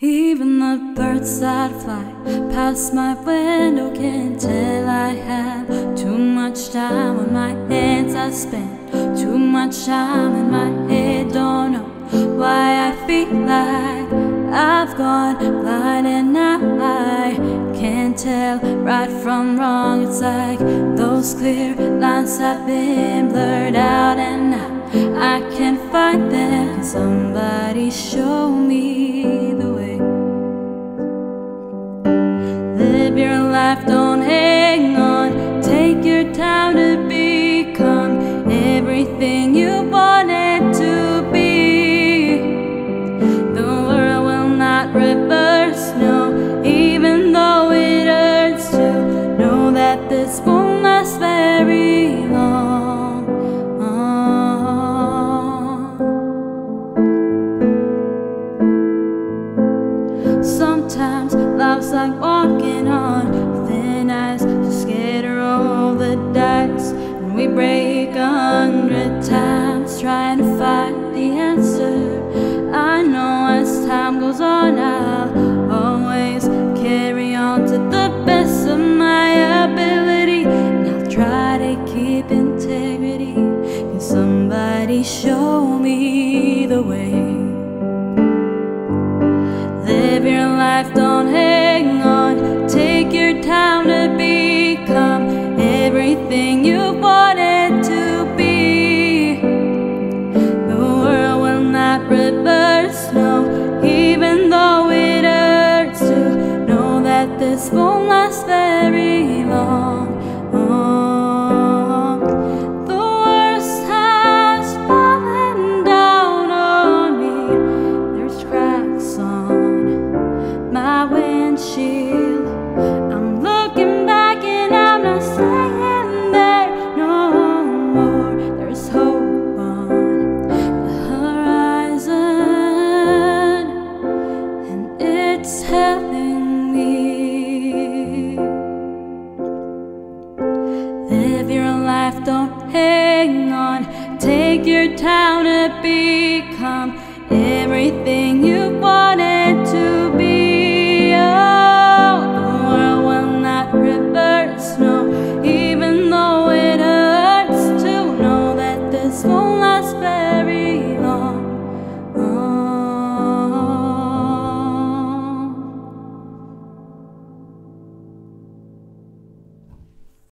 Even the birds that fly past my window can tell I have too much time on my hands. I spend too much time in my head. Don't know why I feel like I've gone blind and now I can't tell right from wrong. It's like those clear lines have been blurred out and now I can't find them. Somebody show Live your life, don't hang Sometimes like walking on thin ice, just scared to roll the dice. And we break a hundred times trying to find the answer. I know as time goes on, I'll always carry on to the best of my ability. And I'll try to keep integrity. Can somebody show me the way? Live your life, don't hang on. Take your time to become everything you wanted to be. The world will not reverse, no, even though it hurts to know that this won't last very long. hang on. Take your town to become everything you wanted to be. Oh, the world will not reverse, no, even though it hurts to know that this won't last forever.